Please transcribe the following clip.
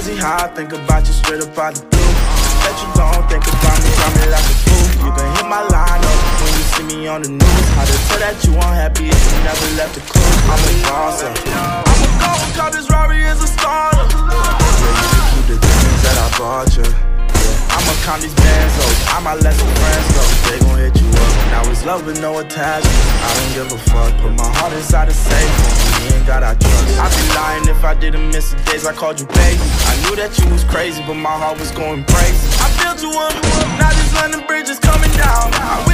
I think about you straight up out the blue. Bet you don't think about me, got me like a fool. You can hit my line up when you see me on the news. How to tell that you unhappy if you never left a clue. I'm a boss up. I'm a go, call this Rari is a starter. You can keep the things that I bought you. Yeah, I'ma count these bands, though. I might let some friends go. They gon' hit you up. Now it's love with no attachment. I don't give a fuck. Put my heart inside a safe. I didn't miss the days I called you baby. I knew that you was crazy, but my heart was going crazy. I built you up. Now these London bridges coming down.